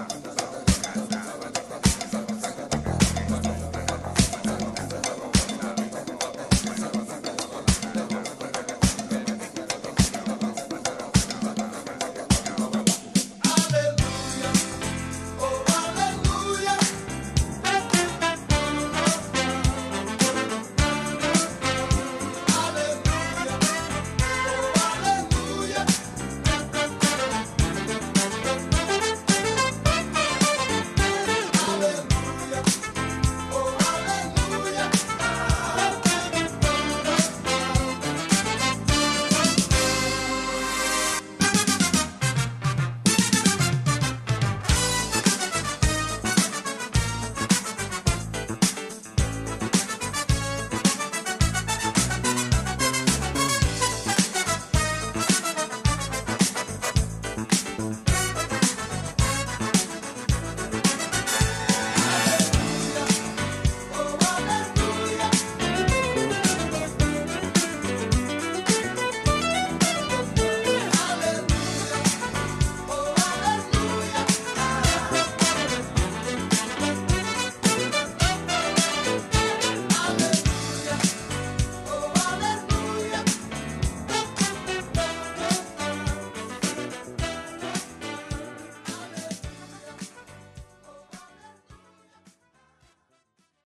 Nah,